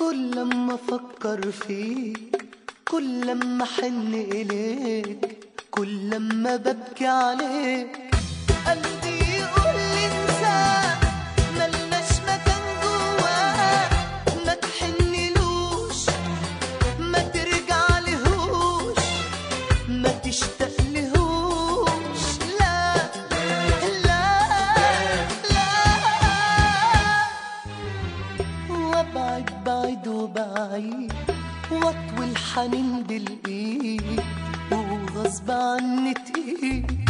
كل لما أفكر فيك كل لما احن اليك كل لما ببكي عليك. قلبي يقول لي انساه ملناش مكان جواه ما تحنلوش ما ترجع لهوش ما تشتاق بعيد وبعيد واطوي الحنين بالإيد وغصب عني تقيل.